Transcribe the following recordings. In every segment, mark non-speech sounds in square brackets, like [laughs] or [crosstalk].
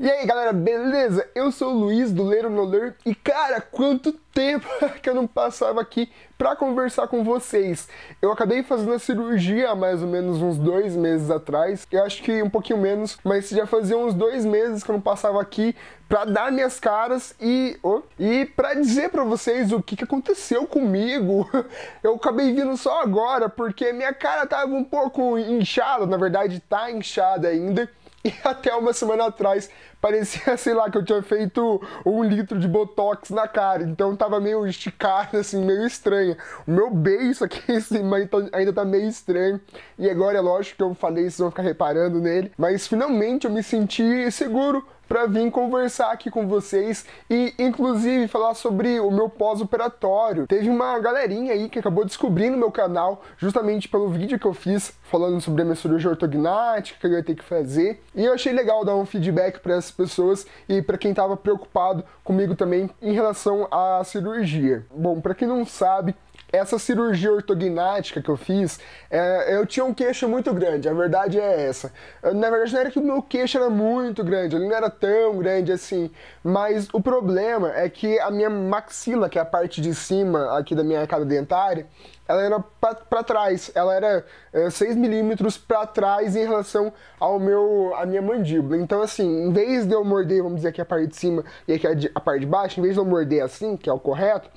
E aí galera, beleza? Eu sou o Luiz do Leiro Noler e cara, quanto tempo [laughs] que eu não passava aqui pra conversar com vocês. Eu acabei fazendo a cirurgia há mais ou menos uns dois meses atrás, eu acho que um pouquinho menos, mas já fazia uns dois meses que eu não passava aqui pra dar minhas caras e, oh, e pra dizer pra vocês o que, que aconteceu comigo. [laughs] Eu acabei vindo só agora porque minha cara tava um pouco inchada, na verdade tá inchada ainda. E até uma semana atrás parecia, sei lá, que eu tinha feito um litro de botox na cara. Então tava meio esticado, assim, meio estranho. O meu beijo aqui em cima ainda tá meio estranho. E agora é lógico que eu falei, vocês vão ficar reparando nele. Mas finalmente eu me senti seguro para vir conversar aqui com vocês e inclusive falar sobre o meu pós-operatório. Teve uma galerinha aí que acabou descobrindo meu canal justamente pelo vídeo que eu fiz falando sobre a minha cirurgia ortognática que eu ia ter que fazer. E eu achei legal dar um feedback para essas pessoas e para quem estava preocupado comigo também em relação à cirurgia. Bom, para quem não sabe, essa cirurgia ortognática que eu fiz, é, eu tinha um queixo muito grande, a verdade é essa. Na verdade não era que o meu queixo era muito grande, ele não era tão grande assim, mas o problema é que a minha maxila, que é a parte de cima aqui da minha arcada dentária, ela era para trás, ela era é, 6 milímetros para trás em relação ao meu, a minha mandíbula. Então assim, em vez de eu morder, vamos dizer aqui a parte de cima e aqui a, a parte de baixo, em vez de eu morder assim, que é o correto,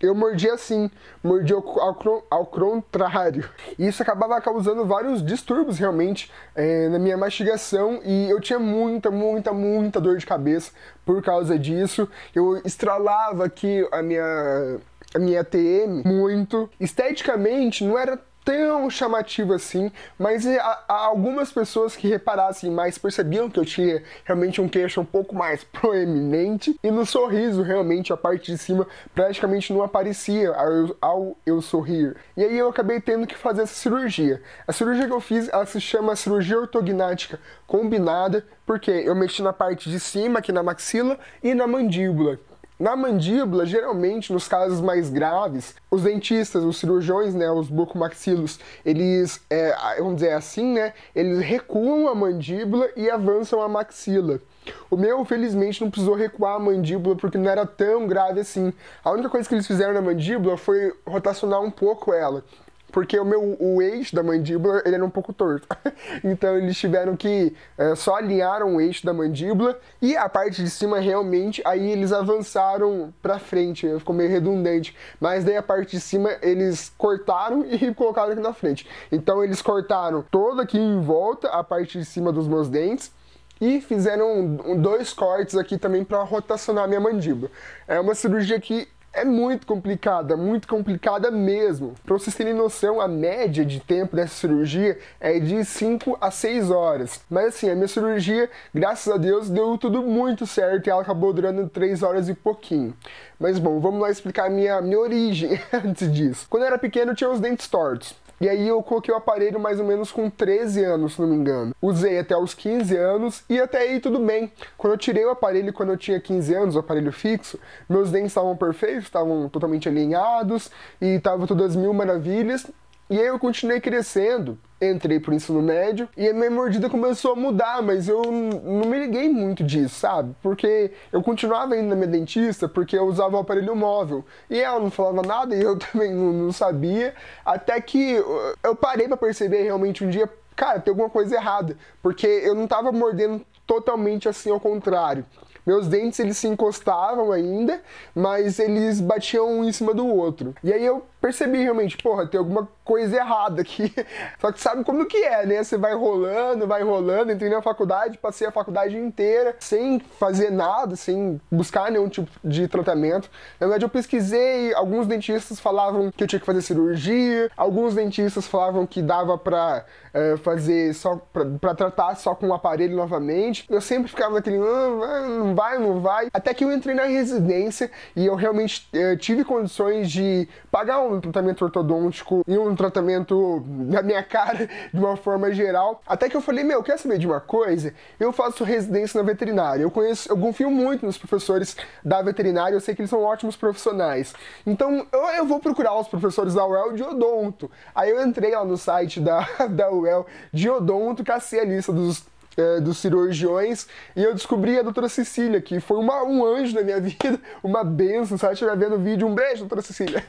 eu mordi assim, mordi ao, ao, contrário. E isso acabava causando vários distúrbios realmente é, na minha mastigação e eu tinha muita, muita, muita dor de cabeça por causa disso. Eu estralava aqui a minha a minha TM muito. Esteticamente não era tão chamativo assim, mas há, algumas pessoas que reparassem mais percebiam que eu tinha realmente um queixo um pouco mais [laughs] proeminente e no sorriso realmente a parte de cima praticamente não aparecia ao, ao eu sorrir. E aí eu acabei tendo que fazer essa cirurgia. A cirurgia que eu fiz, ela se chama cirurgia ortognática combinada, porque eu mexi na parte de cima, aqui na maxila e na mandíbula. Na mandíbula, geralmente, nos casos mais graves, os dentistas, os cirurgiões, né, os bucomaxilos, eles, é, vamos dizer assim, né, eles recuam a mandíbula e avançam a maxila. O meu, felizmente, não precisou recuar a mandíbula porque não era tão grave assim. A única coisa que eles fizeram na mandíbula foi rotacionar um pouco ela porque o meu o eixo da mandíbula ele era um pouco torto. [laughs] então eles tiveram que é, só alinharam o eixo da mandíbula e a parte de cima realmente aí eles avançaram para frente, ficou meio redundante. Mas daí a parte de cima eles cortaram [laughs] e colocaram aqui na frente. Então eles cortaram todo aqui em volta a parte de cima dos meus dentes e fizeram dois cortes aqui também para rotacionar minha mandíbula. É uma cirurgia que é muito complicada, muito complicada mesmo. Para vocês terem noção, a média de tempo dessa cirurgia é de 5 a 6 horas. Mas assim, a minha cirurgia, graças a Deus, deu tudo muito certo e ela acabou durando 3 horas e pouquinho. Mas bom, vamos lá explicar a minha, minha origem [laughs] antes disso. Quando eu era pequeno, eu tinha os dentes tortos. E aí eu coloquei o aparelho mais ou menos com 13 anos, se não me engano. Usei até os 15 anos e até aí tudo bem. Quando eu tirei o aparelho quando eu tinha 15 anos, o aparelho fixo, meus dentes estavam perfeitos, estavam totalmente alinhados e estavam todas mil maravilhas. E aí eu continuei crescendo, entrei pro ensino médio e a minha mordida começou a mudar, mas eu não me liguei muito disso, sabe? Porque eu continuava indo na minha dentista porque eu usava o aparelho móvel e ela não falava nada e eu [laughs] também não, não sabia, até que eu parei para perceber realmente um dia, cara, tem alguma coisa errada, porque eu não tava mordendo totalmente assim ao contrário. Meus dentes eles se encostavam ainda, mas eles batiam um em cima do outro. E aí eu percebi realmente, porra, tem alguma coisa errada aqui. [laughs] Só que sabe como que é, né? Você vai rolando, vai rolando, entrei na faculdade, passei a faculdade inteira sem fazer nada, sem buscar nenhum tipo de tratamento. Na verdade, eu pesquisei, alguns dentistas falavam que eu tinha que fazer cirurgia, alguns dentistas falavam que dava pra é, fazer só, pra, pra, tratar só com o aparelho novamente. Eu sempre ficava naquele, ah, não vai, não vai. Até que eu entrei na residência e eu realmente é, tive condições de pagar um tratamento ortodôntico e um tratamento na minha cara [laughs] de uma forma geral. Até que eu falei, meu, quer saber de uma coisa? Eu faço residência na veterinária. Eu conheço, eu confio muito nos professores da veterinária, eu sei que eles são ótimos profissionais. Então eu, eu vou procurar os professores da UEL de odonto. Aí eu entrei lá no site da, [laughs] da UEL de odonto, cacei a lista dos é, dos cirurgiões e eu descobri a doutora Cecília, que foi uma, um anjo na minha [laughs] vida, uma benção, sabe? Estiver vendo o vídeo, um beijo, doutora Cecília.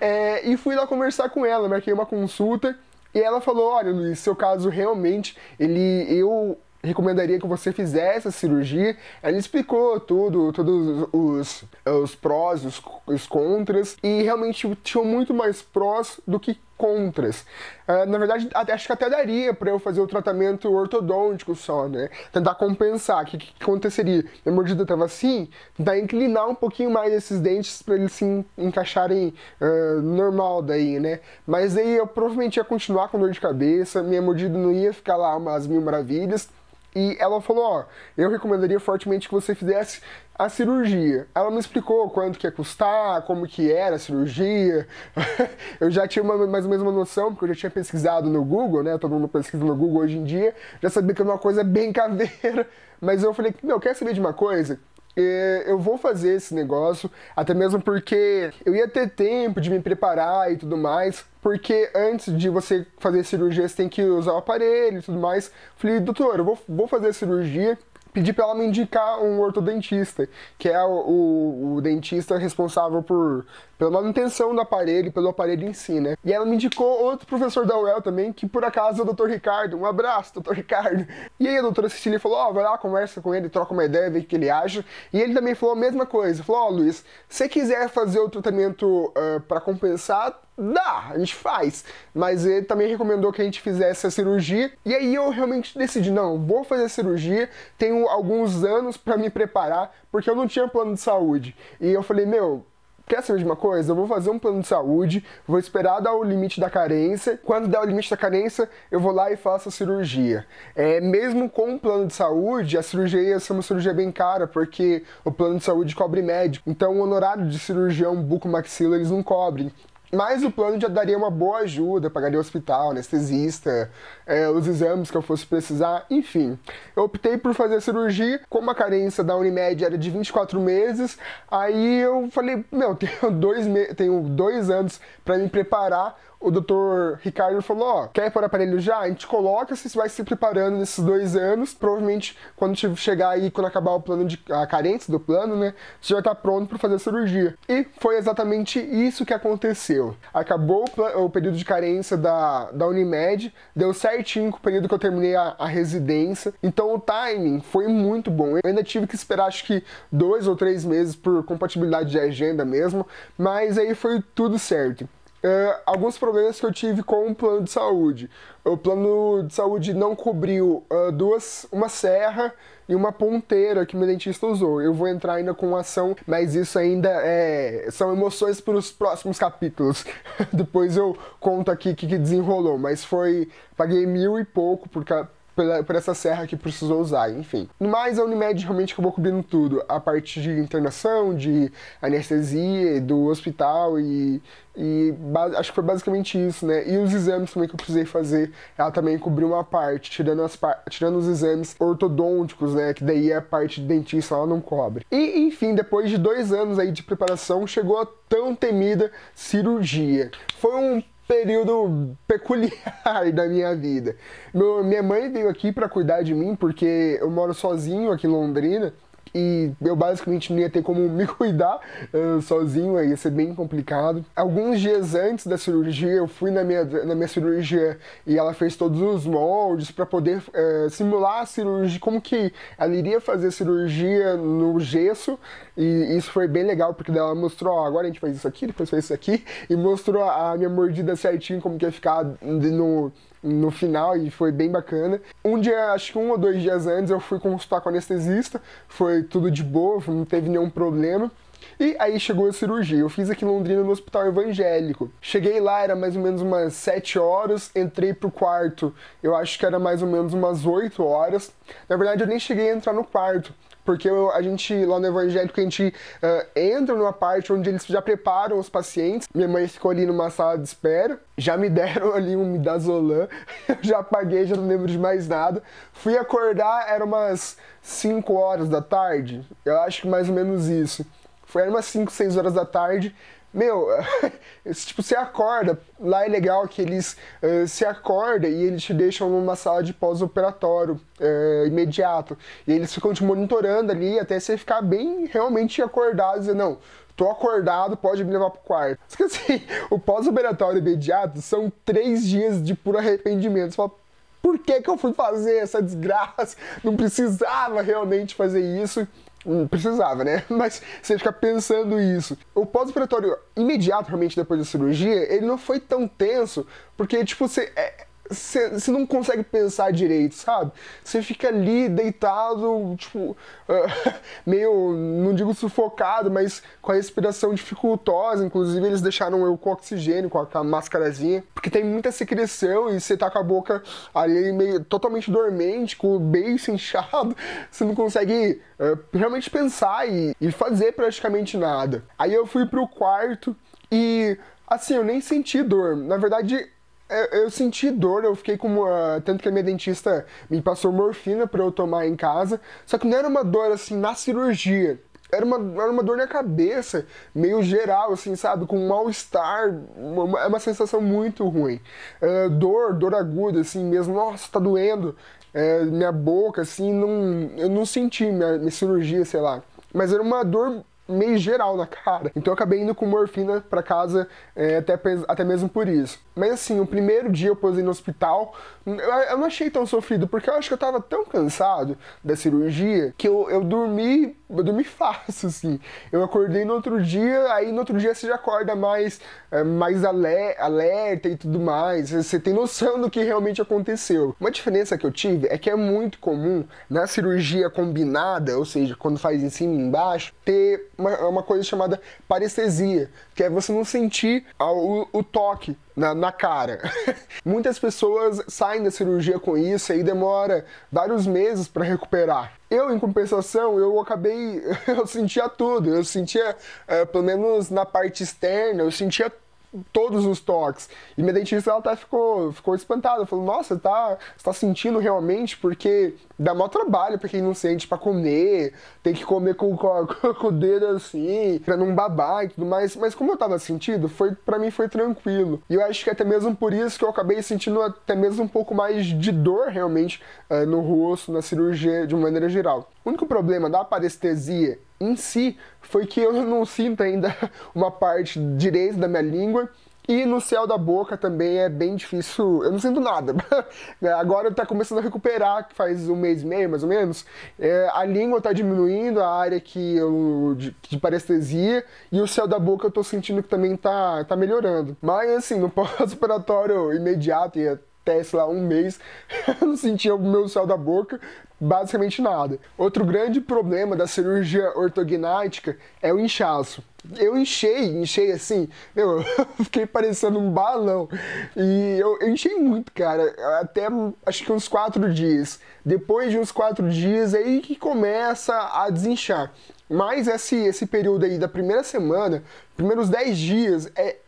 É, [laughs] e fui lá conversar com ela, marquei uma consulta e ela falou: Olha, Luiz, seu caso realmente, ele, eu recomendaria que você fizesse a cirurgia. Ela explicou tudo, todos os, os prós, os, os contras, e realmente tinham muito mais prós do que contras. Uh, na verdade, até, acho que até daria para eu fazer o tratamento ortodôntico só, né? Tentar compensar. O que, que aconteceria? Minha mordida estava assim, tentar inclinar um pouquinho mais esses dentes para eles se encaixarem uh, normal daí, né? Mas aí eu provavelmente ia continuar com dor de cabeça, minha mordida não ia ficar lá umas mil maravilhas. E ela falou, ó, eu recomendaria fortemente que você fizesse a cirurgia. Ela me explicou quanto que ia custar, como que era a cirurgia. [laughs] eu já tinha uma, mais ou menos uma noção, porque eu já tinha pesquisado no Google, né? Todo mundo pesquisa no Google hoje em dia. Já sabia que era uma coisa bem caveira. [laughs] Mas eu falei, meu, quer saber de uma coisa? Eu vou fazer esse negócio, até mesmo porque eu ia ter tempo de me preparar e tudo mais, porque antes de você fazer cirurgia você tem que usar o aparelho e tudo mais. Falei, doutor, eu vou, vou fazer cirurgia, pedi para ela me indicar um ortodontista, que é o, o, o, dentista responsável por pela manutenção do aparelho, pelo aparelho em si, né? E ela me indicou outro professor da UEL também, que por acaso é o Dr. Ricardo. Um abraço, Dr. Ricardo. E aí a doutora Cecília falou, ó, oh, vai lá, conversa com ele, troca uma ideia, vê o que ele acha. E ele também falou a mesma coisa. Falou, ó, oh, Luiz, se quiser fazer o tratamento uh, para compensar, dá, a gente faz. Mas ele também recomendou que a gente fizesse a cirurgia. E aí eu realmente decidi, não, vou fazer a cirurgia. Tenho alguns anos para me preparar, porque eu não tinha plano de saúde. E eu falei, meu, Quer saber de uma coisa? Eu vou fazer um plano de saúde, vou esperar dar o limite da carência. Quando der o limite da carência, eu vou lá e faço a cirurgia. É, mesmo com o plano de saúde, a cirurgia ia ser uma cirurgia bem cara, porque o plano de saúde cobre médico. Então, o honorário de cirurgião buco-maxila eles não cobrem. Mas o plano já daria uma boa ajuda, pagaria o hospital, anestesista, é, os exames que eu fosse precisar, enfim. Eu optei por fazer a cirurgia, como a carência da Unimed era de 24 meses, aí eu falei, meu, [laughs] tenho dois, tenho dois anos para me preparar o doutor Ricardo falou, ó, quer pôr aparelho já? A gente coloca, você vai se preparando nesses dois anos, provavelmente quando chegar aí, quando acabar o plano de a carência do plano, né, você já tá pronto para fazer a cirurgia. E foi exatamente isso que aconteceu. Acabou o, o, período de carência da, da Unimed, deu certinho com o período que eu terminei a, a residência, então o timing foi muito bom. Eu ainda tive que esperar acho que dois ou três meses por compatibilidade de agenda mesmo, mas aí foi tudo certo. Uh, alguns problemas que eu tive com o plano de saúde. O plano de saúde não cobriu uh, duas, uma serra e uma ponteira que meu dentista usou. Eu vou entrar ainda com ação, mas isso ainda é, são emoções para os próximos capítulos. [laughs] Depois eu conto aqui o que, que desenrolou, mas foi paguei mil e pouco por, por essa serra que precisou usar, enfim. Mas a Unimed realmente acabou cobrindo tudo, a parte de internação, de anestesia, do hospital e, e acho que foi basicamente isso, né? E os exames também que eu precisei fazer, ela também cobriu uma parte, tirando, as par tirando os exames ortodônticos, né? Que daí é a parte de dentista, ela não cobre. E, enfim, depois de dois anos aí de preparação, chegou a tão temida cirurgia. Foi um período peculiar [laughs] da minha vida. Meu, minha mãe veio aqui para cuidar de mim porque eu moro sozinho aqui em Londrina e eu basicamente não ia ter como me [laughs] cuidar uh, sozinho, ia ser bem complicado. Alguns dias antes da cirurgia, eu fui na minha, na minha cirurgia e ela fez todos os moldes para poder uh, simular a cirurgia, como que ela iria fazer a cirurgia no gesso, e isso foi bem legal, porque ela mostrou, ó, agora a gente faz isso aqui, depois faz isso aqui, e mostrou a minha mordida certinho, como que ia ficar no no final e foi bem bacana. Um dia, acho que um ou dois dias antes, eu fui consultar com o anestesista, foi tudo de boa, não teve nenhum problema. E aí chegou a cirurgia. Eu fiz aqui em Londrina no Hospital Evangélico. Cheguei lá, era mais ou menos umas 7 horas, entrei pro quarto. Eu acho que era mais ou menos umas 8 horas. Na verdade, eu nem cheguei a entrar no quarto porque a gente, lá no evangélico, a gente uh, entra numa parte onde eles já preparam os pacientes. Minha mãe ficou ali numa sala de espera, já me [laughs] deram ali um midazolam, [laughs] eu já apaguei, já não lembro de mais nada. Fui acordar, era umas 5 horas da tarde, eu acho que mais ou menos isso. Foi umas 5, 6 horas da tarde. Meu, [laughs] tipo, você acorda, lá é legal que eles uh, se acordam e eles te deixam numa sala de pós-operatório uh, imediato. E eles ficam te monitorando ali até você ficar bem realmente acordado dizer, não, tô acordado, pode me levar pro quarto. Só [laughs] que assim, o pós-operatório imediato são três dias de puro arrependimento. Você fala, por que, que eu fui fazer essa desgraça? Não precisava realmente fazer isso. Não precisava, né? [laughs] Mas você fica pensando isso. O pós-operatório imediato, realmente depois da cirurgia, ele não foi tão tenso, porque, tipo, você. É, você não consegue pensar direito, sabe? Você fica ali deitado, tipo, uh, [laughs] meio, não digo sufocado, mas com a respiração dificultosa. Inclusive, eles deixaram eu com oxigênio, com a, com a máscarazinha, porque tem muita secreção e você tá com a boca ali meio totalmente dormente, com o beiço [laughs] inchado. Você não consegue uh, realmente pensar e, e fazer praticamente nada. Aí eu fui pro quarto e, assim, eu nem senti dor. Na verdade, eu senti dor, eu fiquei com uma. Tanto que a minha dentista me passou morfina para eu tomar em casa. Só que não era uma dor assim na cirurgia. Era uma, era uma dor na cabeça, meio geral, assim, sabe? Com um mal-estar, é uma sensação muito ruim. Uh, dor, dor aguda, assim mesmo, nossa, tá doendo. Uh, minha boca, assim, não, eu não senti minha, minha cirurgia, sei lá. Mas era uma dor meio geral na cara. Então eu acabei indo com morfina para casa é, até, até mesmo por isso. Mas assim, o primeiro dia eu posei no hospital, eu não achei tão sofrido, porque eu acho que eu tava tão cansado da cirurgia que eu, eu dormi, eu dormi fácil, assim. Eu acordei no outro dia, aí no outro dia você já acorda mais, é, mais alerta e tudo mais. Você tem noção do que realmente aconteceu. Uma diferença que eu tive é que é muito comum na cirurgia combinada, ou seja, quando faz em cima e embaixo, ter uma, uma coisa chamada parestesia, que é você não sentir o, o toque na, na cara. [laughs] Muitas pessoas saem da cirurgia com isso e demora vários meses para recuperar. Eu, em compensação, eu acabei, [laughs] eu sentia tudo, eu sentia, é, pelo menos na parte externa, eu sentia todos os toques. E minha dentista ela até ficou, ficou espantada, falou: "Nossa, tá, você tá sentindo realmente porque dá maior trabalho para quem não sente para comer, tem que comer com, com, [laughs] com, o dedo assim, para não babar e tudo mais". Mas como eu tava sentindo, foi para mim foi tranquilo. E eu acho que até mesmo por isso que eu acabei sentindo até mesmo um pouco mais de dor realmente uh, no rosto, na cirurgia de uma maneira geral. O único problema da parestesia em si foi que eu não sinto ainda [laughs] uma parte direita da minha língua e no céu da boca também é bem difícil, eu não sinto nada. [laughs] Agora está começando a recuperar, faz um mês e meio mais ou menos. É, a língua está diminuindo, a área que eu, de, de parestesia, e o céu da boca eu estou sentindo que também está tá melhorando. Mas assim, no [laughs] pós-operatório imediato e até, sei lá, um mês, [laughs] eu não sentia o meu céu da boca, basicamente nada. Outro grande problema da cirurgia ortognática é o inchaço. Eu enchei, enchei assim, meu, [laughs] eu fiquei parecendo um balão. E eu, eu enchei muito, cara, até acho que uns quatro dias. Depois de uns quatro dias, aí que começa a desinchar. Mas esse, esse período aí da primeira semana, primeiros dez dias, é,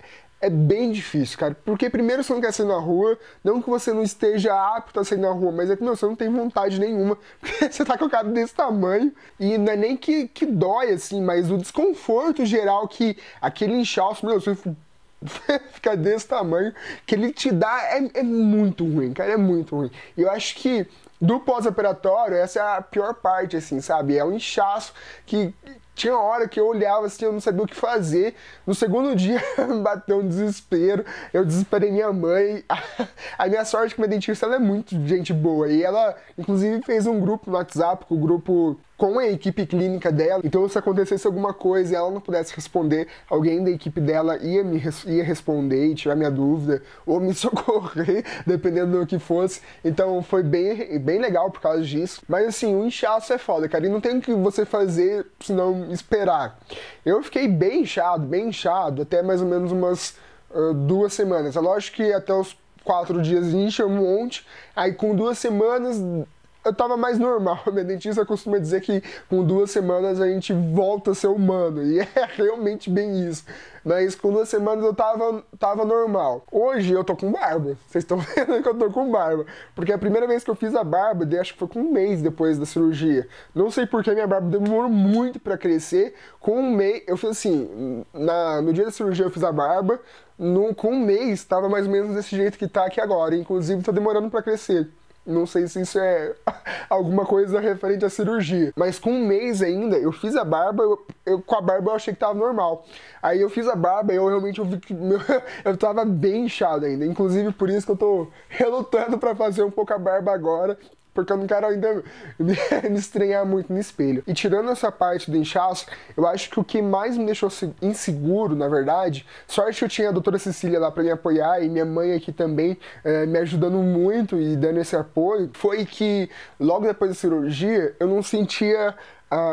é bem difícil, cara. Porque primeiro você não quer sair na rua, não que você não esteja apto a sair na rua, mas é que meu, você não tem vontade nenhuma, [laughs] porque você tá com a cara desse tamanho e não é nem que, que dói assim, mas o desconforto geral que aquele inchaço, meu, você [laughs] fica desse tamanho, que ele te dá é, é muito ruim, cara, é muito ruim. E eu acho que do pós-operatório, essa é a pior parte, assim, sabe? É o inchaço que tinha hora que eu olhava assim, eu não sabia o que fazer. No segundo [laughs] dia, bateu um desespero. Eu desesperei minha mãe. [laughs] A minha sorte é que minha dentista ela é muito gente boa. E ela, inclusive, fez um grupo no WhatsApp, o grupo com a equipe clínica dela. Então, se acontecesse alguma coisa e ela não pudesse responder, alguém da equipe dela ia me ia responder e tirar minha dúvida ou me [laughs] socorrer, dependendo do que fosse. Então, foi bem, bem legal por causa disso. Mas assim, o inchaço é foda, cara. E não tem o que você fazer senão esperar. Eu fiquei bem inchado, bem inchado, até mais ou menos umas uh, duas semanas. É lógico que até os quatro dias incha um monte. Aí com duas semanas eu tava mais normal. [laughs] Minha dentista costuma dizer que com duas semanas a gente volta a ser humano. E é [laughs] realmente bem isso. Mas com duas semanas eu tava, tava normal. Hoje eu tô com barba. [laughs] Vocês estão vendo que eu tô com barba. Porque a primeira vez que eu fiz a barba, acho que foi com um mês depois da cirurgia. Não sei porque minha barba demorou muito para crescer. Com um mês, eu fiz assim, na, no dia da cirurgia eu fiz a barba. No, com um mês, tava mais ou menos desse jeito que tá aqui agora. Inclusive, tá demorando para crescer. Não sei se isso é [laughs] alguma coisa referente à cirurgia. Mas com um mês ainda, eu fiz a barba, eu, eu, com a barba eu achei que tava normal. Aí eu fiz a barba e eu realmente eu vi que meu, [laughs] eu tava bem inchado ainda. Inclusive por isso que eu tô [laughs] relutando para fazer um pouco a barba agora porque eu não quero ainda [laughs] me, estranhar muito no espelho. E tirando essa parte do inchaço, eu acho que o que mais me deixou inseguro, na verdade, sorte que eu tinha a doutora Cecília lá para me apoiar e minha mãe aqui também é, me ajudando muito e dando esse apoio, foi que logo depois da cirurgia eu não sentia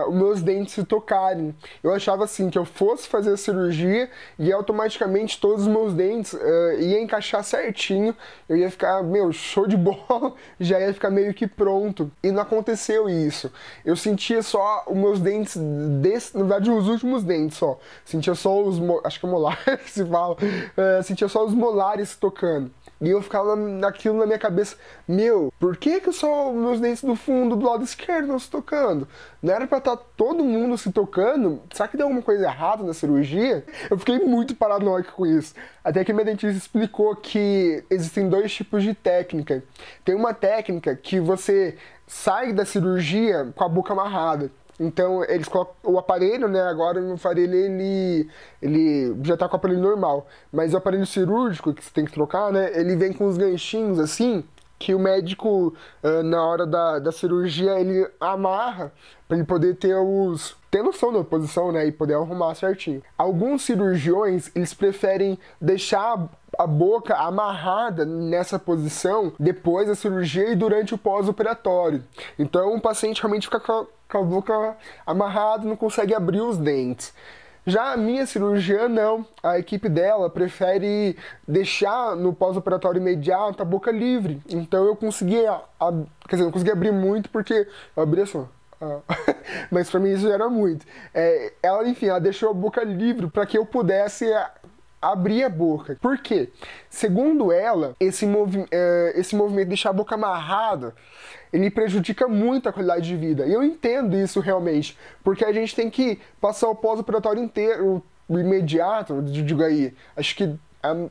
os meus dentes se tocarem. Eu achava assim que eu fosse fazer a cirurgia e automaticamente todos os meus dentes uh, ia encaixar certinho, eu ia ficar, meu, show de [laughs] bola, já ia ficar meio que pronto. E não aconteceu isso. Eu sentia só os meus dentes, desse, na verdade, os últimos dentes só. Sentia só os, acho que é molar [laughs] se fala, uh, sentia só os molares tocando. E eu ficava naquilo na minha cabeça, meu, por que que só meus dentes do fundo do lado esquerdo não se tocando? Não era pra estar tá todo mundo se tocando? Será que deu alguma coisa errada na cirurgia? Eu fiquei muito paranoico com isso. Até que minha dentista explicou que existem dois tipos de técnica. Tem uma técnica que você sai da cirurgia com a boca amarrada. Então eles colocam o aparelho, né? Agora o aparelho ele, ele já tá com o aparelho normal. Mas o aparelho cirúrgico que você tem que trocar, né? Ele vem com os ganchinhos assim, que o médico, na hora da, da cirurgia, ele amarra para ele poder ter os. ter noção da posição, né? E poder arrumar certinho. Alguns cirurgiões, eles preferem deixar a boca amarrada nessa posição depois da cirurgia e durante o pós-operatório. Então o paciente realmente fica com a boca amarrada, não consegue abrir os dentes. Já a minha cirurgiã, não. A equipe dela prefere deixar no pós-operatório imediato a boca livre. Então eu consegui, a, a, quer dizer, eu consegui abrir muito porque eu abri assim, [laughs] mas para mim isso era muito. É, ela, enfim, ela deixou a boca livre para que eu pudesse abrir a boca. Por quê? Segundo ela, esse, movi é, esse movimento de deixar a boca amarrada, ele prejudica muito a qualidade de vida. E eu entendo isso realmente, porque a gente tem que passar o pós-operatório inteiro, imediato, digo aí, acho que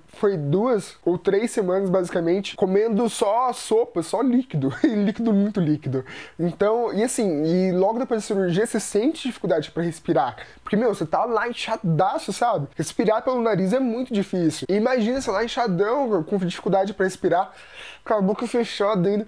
foi duas ou três semanas, basicamente, comendo só sopa, só líquido, [laughs] líquido muito líquido. Então, e assim, e logo depois da cirurgia você sente dificuldade para respirar. Porque, meu, você tá lá inchadaço, sabe? Respirar pelo nariz é muito difícil. E imagina você lá inchadão, com dificuldade para respirar, com a boca fechada ainda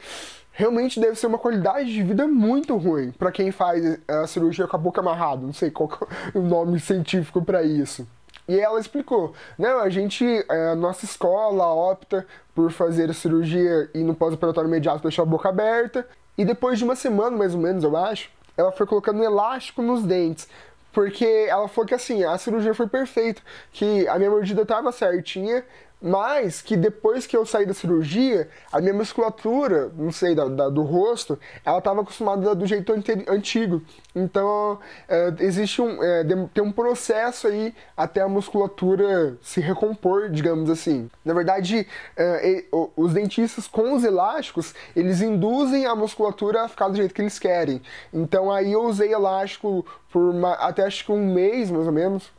realmente deve ser uma qualidade de vida muito ruim para quem faz a cirurgia com a boca amarrada. Não sei qual é [laughs] o nome científico para isso. E ela explicou, não, a gente, é, a nossa escola opta por fazer a cirurgia e no pós-operatório imediato deixar a boca aberta. E depois de uma semana, mais ou menos, eu acho, ela foi colocando um elástico nos dentes. Porque ela falou que assim, a cirurgia foi perfeita, que a minha mordida estava certinha, mas que depois que eu saí da cirurgia, a minha musculatura, não sei, da, da do rosto, ela estava acostumada do jeito antigo. Então, é, existe um, é, tem um processo aí até a musculatura se recompor, digamos assim. Na verdade, é, os dentistas com os elásticos, eles induzem a musculatura a ficar do jeito que eles querem. Então, aí eu usei elástico por uma, até acho que um mês, mais ou menos,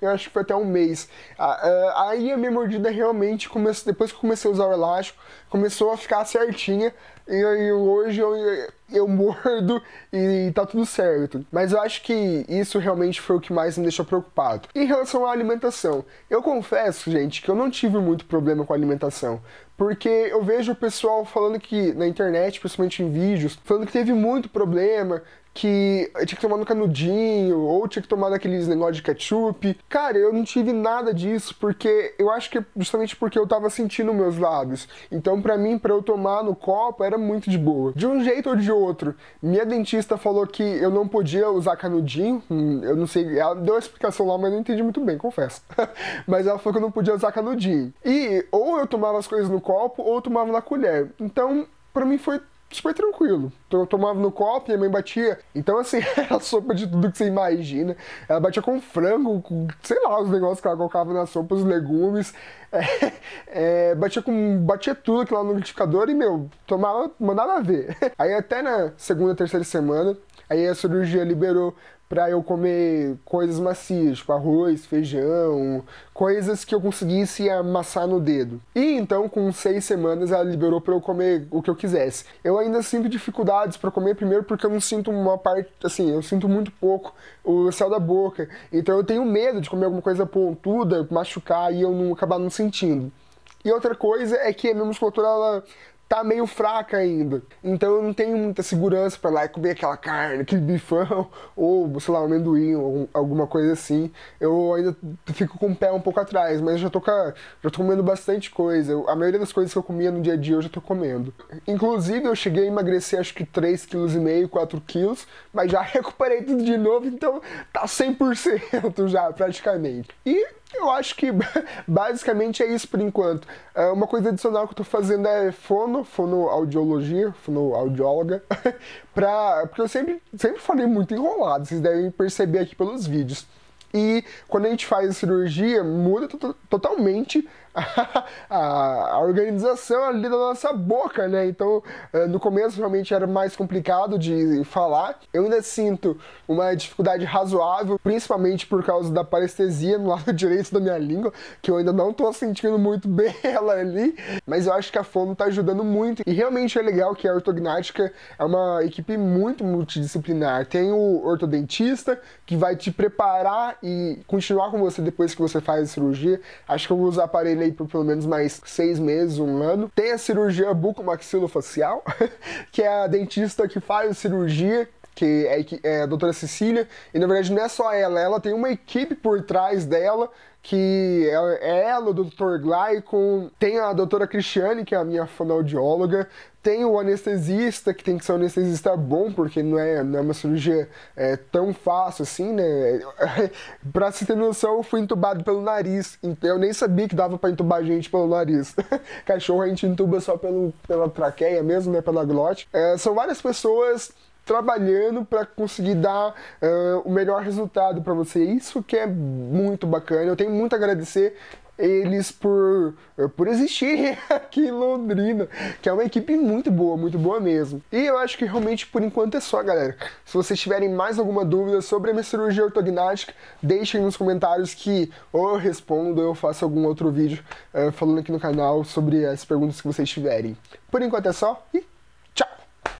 eu acho que foi até um mês. Ah, ah, aí a minha mordida realmente começou, depois que comecei a usar o elástico, começou a ficar certinha. E, e hoje eu, eu mordo e tá tudo certo. Mas eu acho que isso realmente foi o que mais me deixou preocupado. Em relação à alimentação, eu confesso, gente, que eu não tive muito problema com a alimentação. Porque eu vejo o pessoal falando que na internet, principalmente em vídeos, falando que teve muito problema, que eu tinha que tomar no canudinho, ou tinha que tomar naqueles negócios de ketchup. Cara, eu não tive nada disso, porque eu acho que é justamente porque eu tava sentindo meus lábios. Então, para mim, para eu tomar no copo, era muito de boa. De um jeito ou de outro, minha dentista falou que eu não podia usar canudinho. Hum, eu não sei, ela deu a explicação lá, mas não entendi muito bem, confesso. [laughs] mas ela falou que eu não podia usar canudinho. E ou eu tomava as coisas no copo, ou eu tomava na colher. Então, para mim foi super tranquilo. Então, eu tomava no copo e a mãe batia. Então, assim, [laughs] era sopa de tudo que você imagina. Ela batia com frango, com, sei lá, os negócios que ela colocava na sopa, os legumes. [laughs] É, é, batia com. Batia tudo aquilo lá no liquidificador e, meu, tomava, mandava ver. [laughs] Aí até na segunda, terceira semana, aí a cirurgia liberou para eu comer coisas macias, tipo arroz, feijão, coisas que eu conseguisse amassar no dedo. E então, com seis semanas, ela liberou para eu comer o que eu quisesse. Eu ainda sinto dificuldades para comer, primeiro porque eu não sinto uma parte, assim, eu sinto muito pouco o céu da boca. Então eu tenho medo de comer alguma coisa pontuda, machucar e eu não acabar não sentindo. E outra coisa é que a minha musculatura ela tá meio fraca ainda. Então eu não tenho muita segurança para lá comer aquela carne, aquele bifão, [laughs] ou, sei lá, um amendoim, ou alguma coisa assim. Eu ainda fico com o pé um pouco atrás, mas já tô, já tô comendo bastante coisa. A maioria das coisas que eu comia no dia a dia eu já tô comendo. Inclusive eu cheguei a emagrecer acho que 3,5 kg, 4 kg, mas já [laughs] recuperei tudo de novo, então tá 100% já praticamente. E eu acho que [laughs] basicamente é isso por enquanto. É, uma coisa adicional que eu tô fazendo é fono, fonoaudiologia, fonoaudióloga, [laughs] pra, porque eu sempre, sempre falei muito enrolado, vocês devem perceber aqui pelos vídeos. E quando a gente faz a cirurgia, muda totalmente [laughs] a, a, organização ali da nossa boca, né? Então, eh, no começo realmente era mais complicado de falar. Eu ainda sinto uma dificuldade razoável, principalmente por causa da parestesia no [laughs] lado direito da minha língua, que eu ainda não tô sentindo muito bem [laughs] ela ali, mas eu acho que a fono tá ajudando muito. E realmente é legal que a ortognática é uma equipe muito multidisciplinar. Tem o ortodentista, que vai te preparar e continuar com você depois que você faz a cirurgia. Acho que eu vou usar aparelho aí por pelo menos mais seis meses, um ano. Tem a cirurgia bucomaxilofacial, [laughs] que é a dentista que faz a cirurgia que é, é, a doutora Cecília, e na verdade não é só ela, ela tem uma equipe por trás dela, que é, é ela, o Dr. Glycon, tem a doutora Cristiane, que é a minha fonoaudióloga, tem o anestesista, que tem que ser um anestesista bom, porque não é, não é uma cirurgia é, tão fácil assim, né? [laughs] pra se ter noção, eu fui entubado pelo nariz. Então eu nem sabia que dava pra entubar gente pelo nariz. [laughs] Cachorro a gente entuba só pelo, pela traqueia mesmo, né? Pela glote. É, são várias pessoas trabalhando para conseguir dar uh, o melhor resultado para você. Isso que é muito bacana. Eu tenho muito a agradecer eles por, por existirem [laughs] aqui em Londrina, que é uma equipe muito boa, muito boa mesmo. E eu acho que realmente por enquanto é só, galera. Se vocês tiverem mais alguma dúvida sobre a minha cirurgia ortognática, deixem nos comentários que ou eu respondo ou eu faço algum outro vídeo uh, falando aqui no canal sobre as perguntas que vocês tiverem. Por enquanto é só e